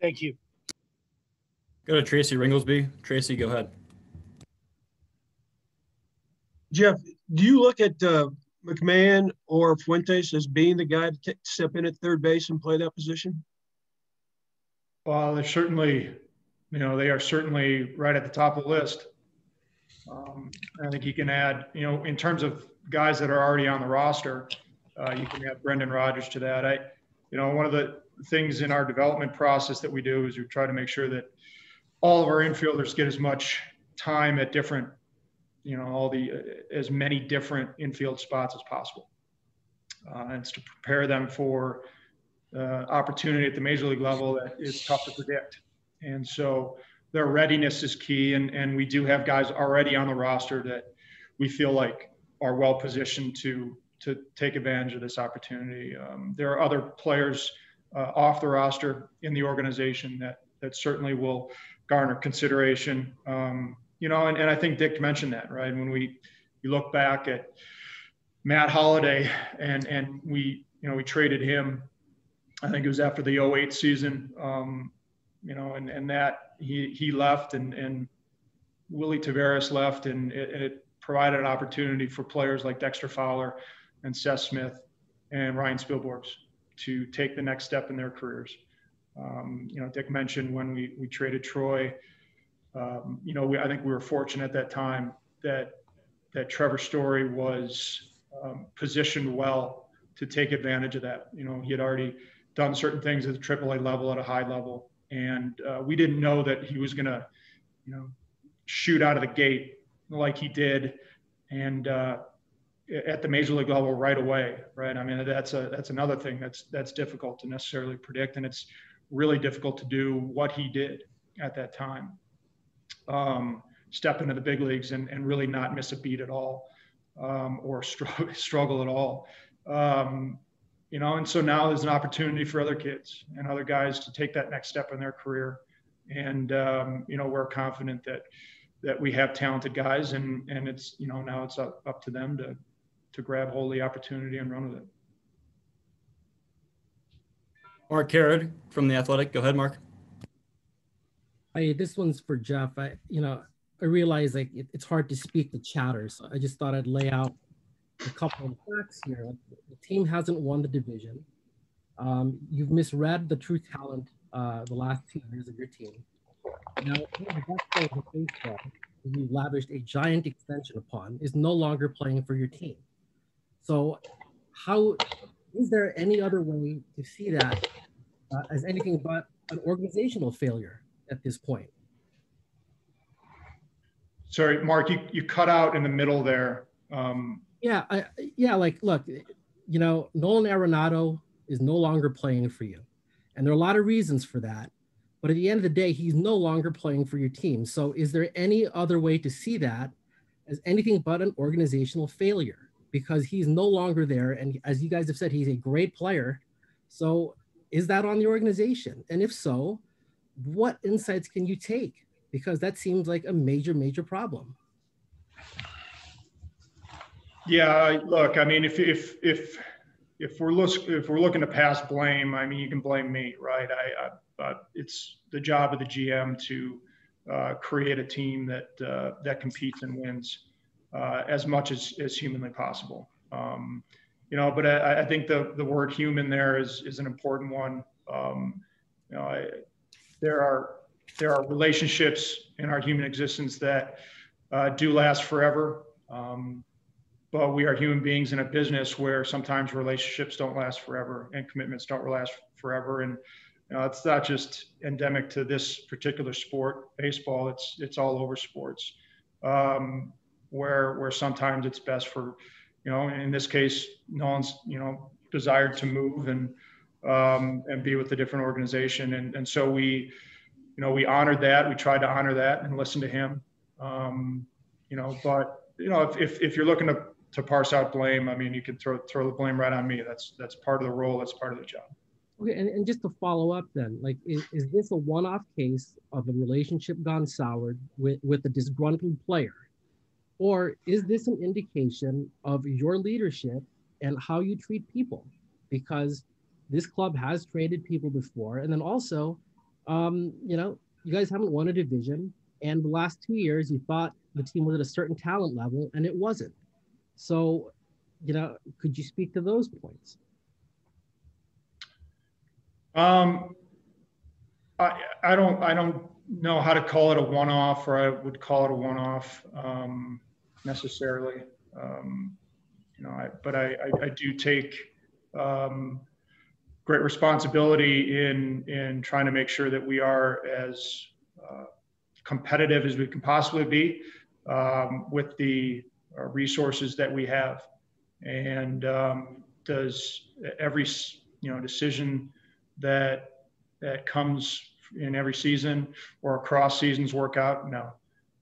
[SPEAKER 12] Thank you.
[SPEAKER 1] Go to tracy ringolsby tracy go ahead.
[SPEAKER 13] Jeff do you look at uh, mcmahon or fuentes as being the guy to t- step in at third base and play that position?
[SPEAKER 4] Well they're certainly you know, they are certainly right at the top of the list. Um, I think you can add, you know, in terms of guys that are already on the roster, uh, you can add Brendan Rodgers to that. I, you know, one of the things in our development process that we do is we try to make sure that all of our infielders get as much time at different, you know, all the uh, as many different infield spots as possible. Uh, and it's to prepare them for uh, opportunity at the major league level that is tough to predict. And so their readiness is key. And, and we do have guys already on the roster that we feel like are well positioned to, to take advantage of this opportunity. Um, there are other players uh, off the roster in the organization that, that certainly will garner consideration. Um, you know, and, and I think Dick mentioned that, right? When we, we look back at Matt Holliday and, and we, you know, we traded him, I think it was after the 08 season. Um, you know, and, and that he, he left and, and Willy Taveras left and it, it provided an opportunity for players like Dexter Fowler and Seth Smith and Ryan Spilborghs to take the next step in their careers. Um, you know, Dick mentioned when we, we traded Troy, um, you know, we, I think we were fortunate at that time that, that Trevor Story was um, positioned well to take advantage of that. You know, he had already done certain things at the AAA level at a high level and uh, we didn't know that he was going to, you know, shoot out of the gate like he did, and uh, at the major league level right away, right? I mean, that's a that's another thing that's that's difficult to necessarily predict, and it's really difficult to do what he did at that time. Um, step into the big leagues and, and really not miss a beat at all, um, or struggle struggle at all. Um, you know, and so now there's an opportunity for other kids and other guys to take that next step in their career. And, um, you know, we're confident that, that we have talented guys and, and it's, you know, now it's up, up to them to, to grab hold of the opportunity and run with it.
[SPEAKER 1] Mark Carig from the Athletic. Go ahead, Mark.
[SPEAKER 14] Hey, this one's for Jeff. I, you know, I realize like it, it's hard to speak the chatter, so I just thought I'd lay out a couple of facts here. The team hasn't won the division. Um, you've misread the true talent uh, the last two years of your team. Now, the best player in baseball, who you lavished a giant extension upon, is no longer playing for your team. So, how is there any other way to see that uh, as anything but an organizational failure at this point?
[SPEAKER 4] Sorry, Mark, you, you cut out in the middle there. Um,
[SPEAKER 14] yeah, I, yeah. Like, look, you know, Nolan Arenado is no longer playing for you, and there are a lot of reasons for that. But at the end of the day, he's no longer playing for your team. So, is there any other way to see that as anything but an organizational failure? Because he's no longer there, and as you guys have said, he's a great player. So, is that on the organization? And if so, what insights can you take? Because that seems like a major, major problem.
[SPEAKER 4] Yeah, look, I mean, if if if if we're look if we're looking to pass blame, I mean, you can blame me, right? I, I it's the job of the GM to uh, create a team that uh, that competes and wins uh, as much as, as humanly possible. Um, you know, but I, I, think the the word human there is is an important one. Um, you know, I, there are there are relationships in our human existence that uh, do last forever. Um, but we are human beings in a business where sometimes relationships don't last forever and commitments don't last forever. And you know, it's not just endemic to this particular sport, baseball. It's it's all over sports, um, where where sometimes it's best for, you know, in this case, Nolan's you know desired to move and um, and be with a different organization, and and so we, you know, we honored that. We tried to honor that and listen to him. Um, you know, but you know, if, if, if you're looking to to parse out blame, I mean, you can throw throw the blame right on me. That's that's part of the role. That's part of the job.
[SPEAKER 14] Okay, and, and just to follow up then, like, is, is this a one-off case of a relationship gone soured with, with a disgruntled player? Or is this an indication of your leadership and how you treat people? Because this club has traded people before. And then also, um, you know, you guys haven't won a division. And the last two years, you thought the team was at a certain talent level, and it wasn't. So, you know, could you speak to those points?
[SPEAKER 4] Um, I, I don't I don't know how to call it a one-off, or I would call it a one-off um, necessarily. Um, you know, I, but I, I, I do take um, great responsibility in in trying to make sure that we are as uh, competitive as we can possibly be um, with the uh, resources that we have, and um, does every you know decision that that comes in every season or across seasons work out? No.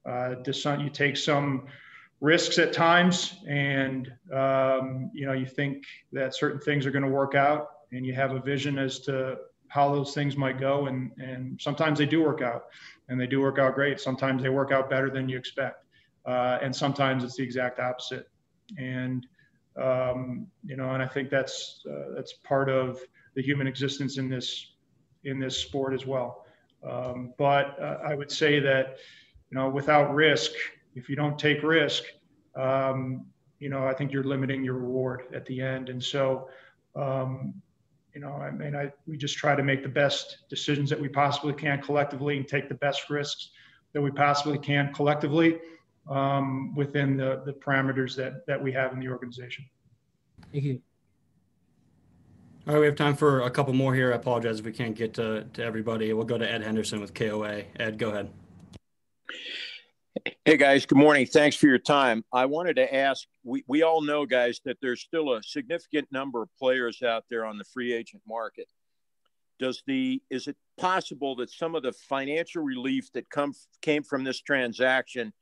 [SPEAKER 4] Uh, does some, you take some risks at times, and um, you know you think that certain things are going to work out, and you have a vision as to how those things might go, and and sometimes they do work out, and they do work out great. Sometimes they work out better than you expect, uh, and sometimes it's the exact opposite. And um, you know, and I think that's uh, that's part of the human existence in this in this sport as well. Um, but uh, I would say that you know without risk, if you don't take risk, um, you know I think you're limiting your reward at the end. And so um, you know I mean I we just try to make the best decisions that we possibly can collectively and take the best risks that we possibly can collectively um, within the the parameters that that we have in the organization.
[SPEAKER 14] Thank you.
[SPEAKER 1] All right, we have time for a couple more here. I apologize if we can't get to, to everybody. We'll go to Ed Henderson with KOA. Ed, go ahead.
[SPEAKER 15] Hey guys, good morning. Thanks for your time. I wanted to ask we, we all know, guys, that there's still a significant number of players out there on the free agent market. Does the is it possible that some of the financial relief that come came from this transaction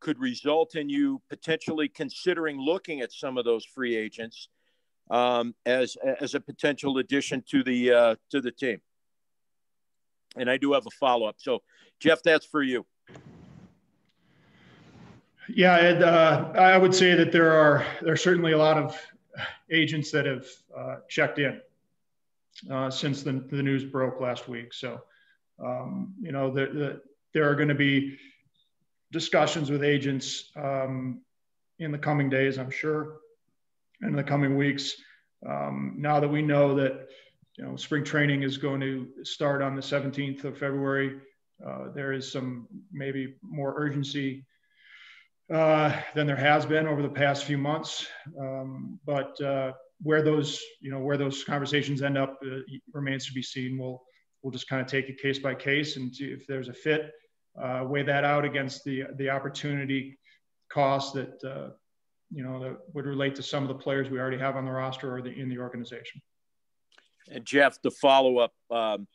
[SPEAKER 15] could result in you potentially considering looking at some of those free agents? um, as as a potential addition to the uh, to the team. And I do have a follow up. So, Jeff, that's for you.
[SPEAKER 4] Yeah, Ed, uh, I would say that there are there are certainly a lot of agents that have uh, checked in uh, since the, the news broke last week. So, um, you know, the, the, there are going to be discussions with agents um, in the coming days, I'm sure in the coming weeks. Um, now that we know that you know spring training is going to start on the 17th of February, uh, there is some maybe more urgency uh, than there has been over the past few months. Um, but uh, where those you know where those conversations end up uh, remains to be seen. We'll we'll just kind of take it case by case and see if there's a fit. Uh, weigh that out against the the opportunity cost that uh, you know, that would relate to some of the players we already have on the roster or the, in the organization.
[SPEAKER 15] And Jeff, the follow up, um,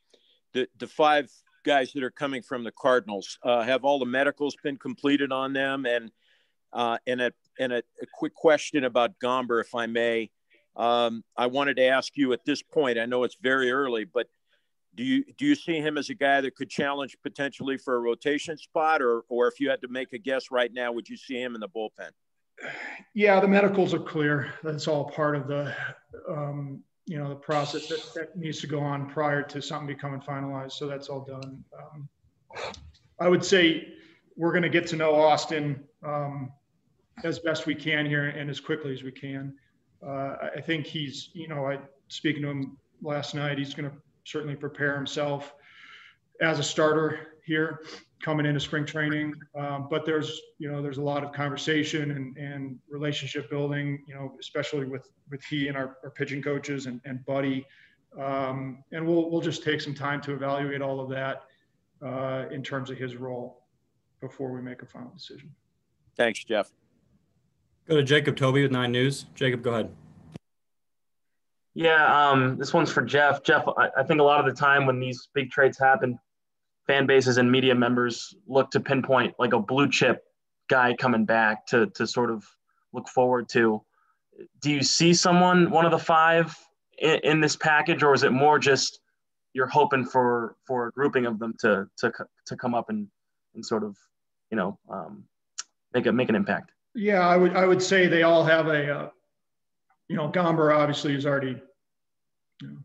[SPEAKER 15] the, the five guys that are coming from the Cardinals, uh, have all the medicals been completed on them? And, uh, and, a, and a, a quick question about Gomber, if I may. Um, I wanted to ask you at this point, I know it's very early, but do you do you see him as a guy that could challenge potentially for a rotation spot or or if you had to make a guess right now would you see him in the bullpen
[SPEAKER 4] yeah, the medicals are clear. That's all part of the, um, you know, the process that, that needs to go on prior to something becoming finalized. So that's all done. Um, I would say we're going to get to know Austin um, as best we can here and as quickly as we can. Uh, I think he's, you know, I speaking to him last night, he's going to certainly prepare himself as a starter here coming into spring training. Um, but there's, you know, there's a lot of conversation and, and relationship building, you know, especially with, with he and our, our pitching coaches and, and Buddy. Um, and we'll, we'll just take some time to evaluate all of that uh, in terms of his role before we make a final decision.
[SPEAKER 15] Thanks, Jeff.
[SPEAKER 1] Go to Jacob Toby with Nine News. Jacob, go ahead.
[SPEAKER 16] Yeah, um, this one's for Jeff. Jeff, I, I think a lot of the time when these big trades happen, fan bases and media members look to pinpoint like a blue chip guy coming back to to sort of look forward to. Do you see someone, one of the five, in, in this package, or is it more just you're hoping for for a grouping of them to to to come up and and sort of you know um, make a make an impact?
[SPEAKER 4] Yeah, I would I would say they all have a, uh, you know, Gomber obviously has already you know,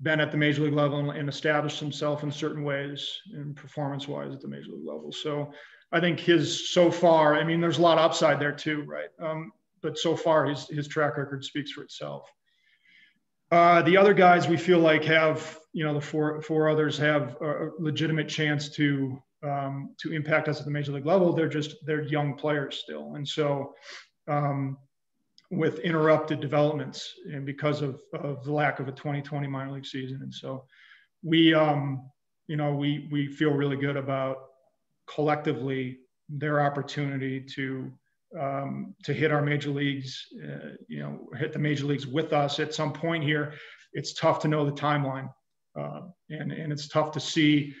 [SPEAKER 4] been at the major league level and, and established himself in certain ways and performance wise at the major league level. So I think his so far, I mean, there's a lot of upside there too, right? Um, but so far, his his track record speaks for itself. Uh, the other guys we feel like have, you know, the four four others have a legitimate chance to um, to impact us at the major league level. They're just they're young players still, and so um, with interrupted developments and because of, of the lack of a 2020 minor league season, and so we um, you know we we feel really good about collectively their opportunity to um, to hit our major leagues, uh, you know, hit the major leagues with us at some point here. It's tough to know the timeline, uh, and and it's tough to see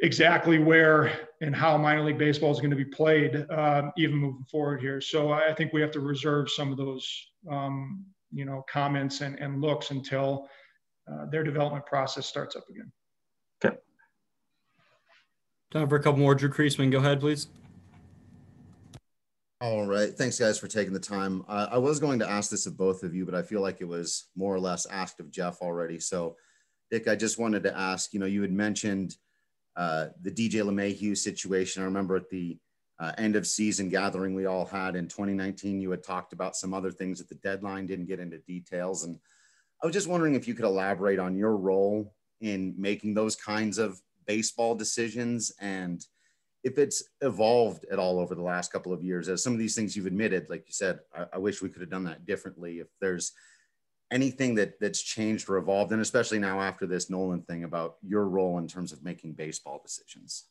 [SPEAKER 4] exactly where and how minor league baseball is going to be played, uh, even moving forward here. So I think we have to reserve some of those, um, you know, comments and, and looks until uh, their development process starts up again.
[SPEAKER 1] Okay. Time for a couple more. Drew Creasman, go ahead, please.
[SPEAKER 17] All right. Thanks, guys, for taking the time. Uh, I was going to ask this of both of you, but I feel like it was more or less asked of Jeff already. So, Dick, I just wanted to ask you know, you had mentioned – uh, the DJ LeMahieu situation. I remember at the uh, end of season gathering we all had in 2019, you had talked about some other things at the deadline, didn't get into details. And I was just wondering if you could elaborate on your role in making those kinds of baseball decisions and if it's evolved at all over the last couple of years as some of these things you've admitted like you said I, I wish we could have done that differently if there's anything that that's changed or evolved and especially now after this nolan thing about your role in terms of making baseball decisions?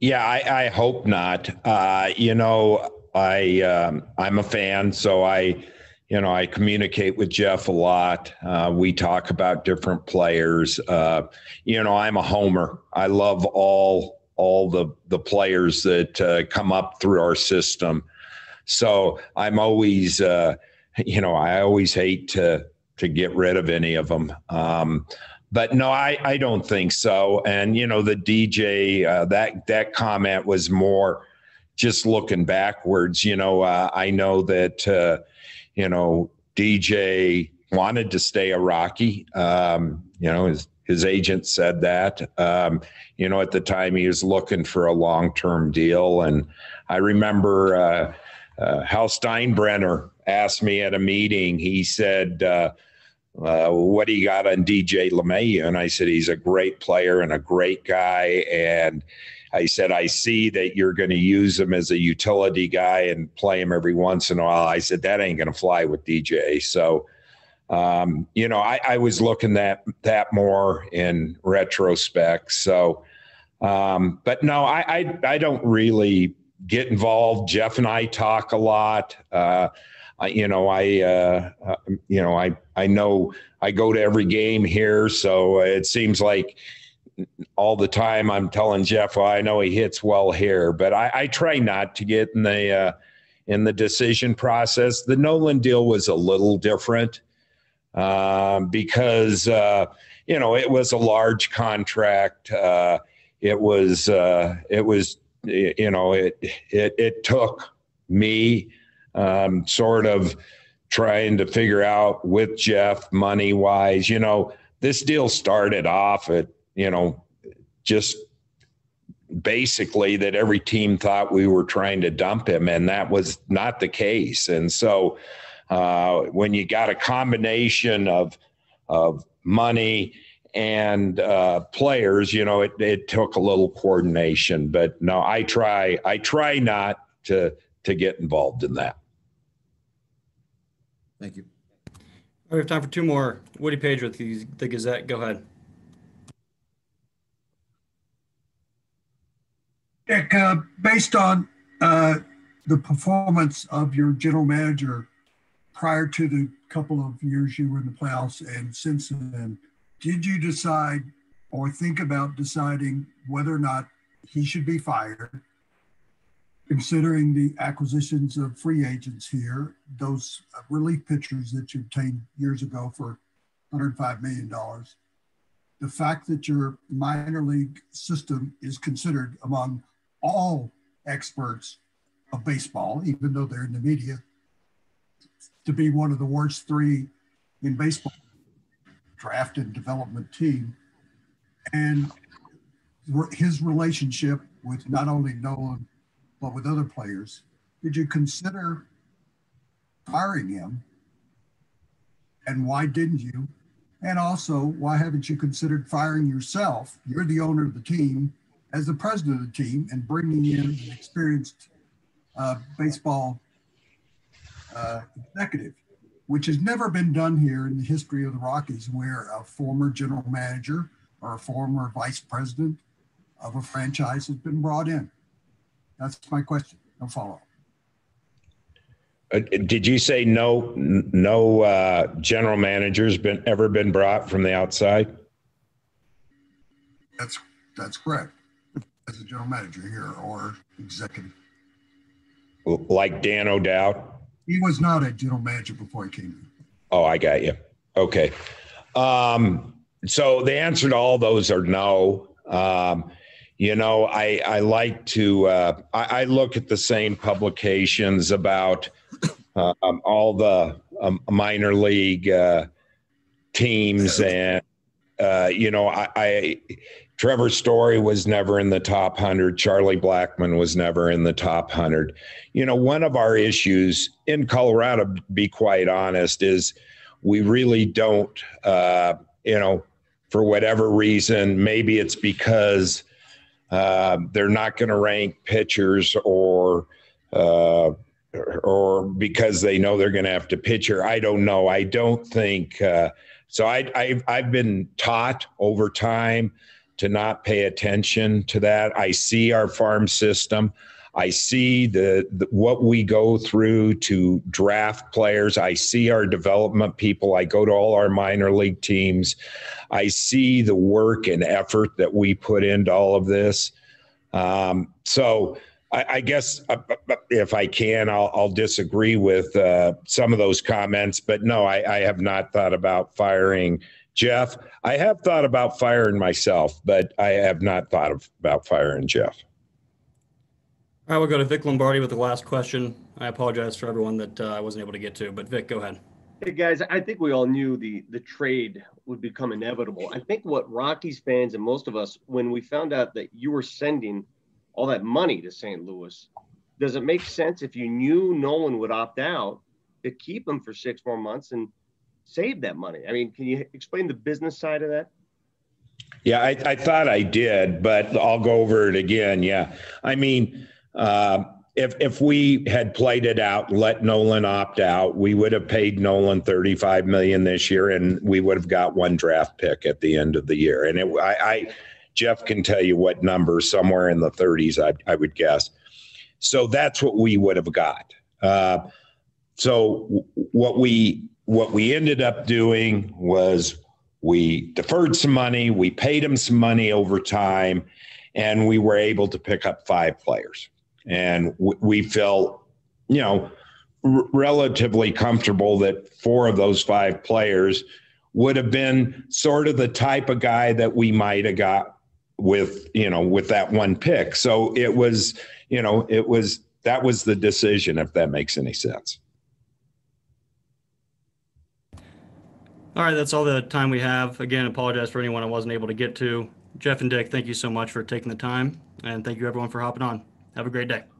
[SPEAKER 2] Yeah i, I hope not. Uh, you know i um, i'm a fan so i you know i communicate with jeff a lot. Uh, we talk about different players. Uh, you know i'm a homer. I love all all the the players that uh, come up through our system. So i'm always uh, you know, I always hate to to get rid of any of them. Um, but no, I, I don't think so. And you know, the DJ uh, that that comment was more just looking backwards. You know, uh, I know that uh, you know DJ wanted to stay a Rocky. Um, you know, his his agent said that. Um, you know, at the time he was looking for a long term deal, and I remember uh, uh, Hal Steinbrenner asked me at a meeting, he said, uh, uh, what do you got on DJ LeMahieu? And I said, he's a great player and a great guy. And I said, I see that you're going to use him as a utility guy and play him every once in a while. I said, that ain't going to fly with DJ. So, um, you know, I, I, was looking at that more in retrospect. So, um, but no, I, I, I, don't really get involved. Jeff and I talk a lot. Uh, I, you know, I, uh, uh, you know, I, I know I go to every game here, so it seems like all the time I'm telling Jeff, well, I know he hits well here, but I, I try not to get in the, uh, in the decision process. The Nolan deal was a little different um, because, uh, you know, it was a large contract. Uh, it was, uh, it was, you know, it, it, it took me, um, sort of trying to figure out with Jeff money wise. You know, this deal started off at, you know, just basically that every team thought we were trying to dump him, and that was not the case. And so, uh, when you got a combination of of money and uh, players, you know, it, it took a little coordination. But no, I try I try not to to get involved in that.
[SPEAKER 17] Thank you.
[SPEAKER 1] We have time for two more. Woody Paige with the, the Gazette. Go ahead.
[SPEAKER 18] Dick, uh, based on uh, the performance of your general manager prior to the couple of years you were in the playoffs and since then, did you decide or think about deciding whether or not he should be fired? Considering the acquisitions of free agents here, those relief pitchers that you obtained years ago for $105 million, the fact that your minor league system is considered among all experts of baseball, even though they're in the media, to be one of the worst three in baseball draft and development team. And his relationship with not only Nolan, but with other players, did you consider firing him? And why didn't you? And also, why haven't you considered firing yourself? You're the owner of the team as the president of the team and bringing in an experienced uh, baseball uh, executive, which has never been done here in the history of the Rockies, where a former general manager or a former vice president of a franchise has been brought in. That's my question. No follow up.
[SPEAKER 2] Uh, did you say no? No uh, general managers been ever been brought from the outside?
[SPEAKER 18] That's that's correct as a general manager here or executive?
[SPEAKER 2] Like Dan O'Dowd?
[SPEAKER 18] He was not a general manager before he came in.
[SPEAKER 2] Oh, I got you. Okay. Um, so the answer to all those are no. Um, you know, I, I like to, uh, I, I, look at the same publications about um, all the um, minor league uh, teams and, uh, you know, I, I Trevor Story was never in the top 100. Charlie Blackmon was never in the top 100. You know, one of our issues in Colorado, to be quite honest, is we really don't, uh, you know, for whatever reason, maybe it's because uh, they're not going to rank pitchers or, uh, or because they know they're going to have to pitcher. I don't know. I don't think. Uh, so I, I've, I've been taught over time to not pay attention to that. I see our farm system. I see the, the, what we go through to draft players. I see our development people. I go to all our minor league teams. I see the work and effort that we put into all of this. Um, so I, I guess uh, uh if I can, I'll, I'll disagree with uh, some of those comments. But no, I, I have not thought about firing Jeff. I have thought about firing myself, but I have not thought of, about firing Jeff.
[SPEAKER 1] All right, we'll go to Vic Lombardi with the last question. I apologize for everyone that uh, I wasn't able to get to, but Vic, go ahead.
[SPEAKER 19] Hey guys, I think we all knew the the trade would become inevitable. I think what Rockies fans and most of us, when we found out that you were sending all that money to St. Louis, does it make sense if you knew Nolan would opt out to keep him for six more months and save that money? I mean, can you explain the business side of that?
[SPEAKER 2] Yeah, I, I thought I did, but I'll go over it again. Yeah. I mean, uh, if if we had played it out, let Nolan opt out, we would have paid Nolan 35 million this year, and we would have got one draft pick at the end of the year. And it, I, I Jeff can tell you what number, somewhere in the 30s, I, I would guess. So that's what we would have got. Uh, so what we what we ended up doing was we deferred some money, we paid him some money over time, and we were able to pick up five players. And we felt, you know, r- relatively comfortable that four of those five players would have been sort of the type of guy that we might have got with, you know, with that one pick. So it was, you know, it was that was the decision, if that makes any sense.
[SPEAKER 1] All right, that's all the time we have. Again, apologize for anyone I wasn't able to get to. Jeff and Dick, thank you so much for taking the time, and thank you everyone for hopping on. Have a great day.